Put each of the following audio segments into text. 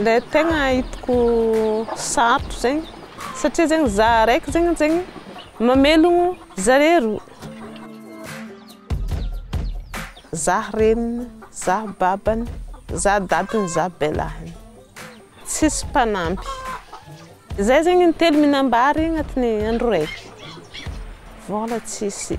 Ilay tegna hitako sarotra zegny satria zegny za araiky zegny zegny mamelogno zare roa. Zah reniny, zah babany, zah dadiny, zah belahiny. Tsisy mpanampy. Izay zegny ny telo minambary agnatin'ny andro raiky. Vôla tsisy.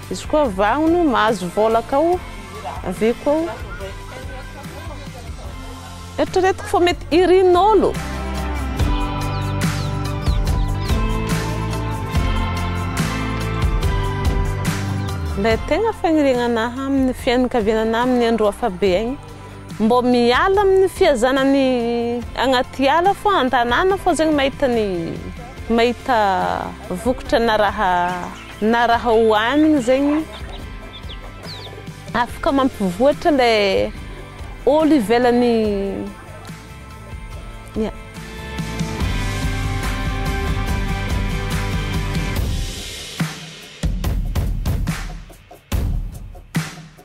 Izy koa va hono mahazo vola kao ve koa? Eritreretiko fa mety irin'olo. Ilay tegna fagniriagnanà amin'ny fiainankaviananà amin'ny andro hafa be agny, mbô miala amin'ny fihazàna ny agnaty ala fa an-tanàna fao zaigny mahita ny mahita vokatra na raha na raha hohanigny zegny afaka mampivoatra le olo ivelany ya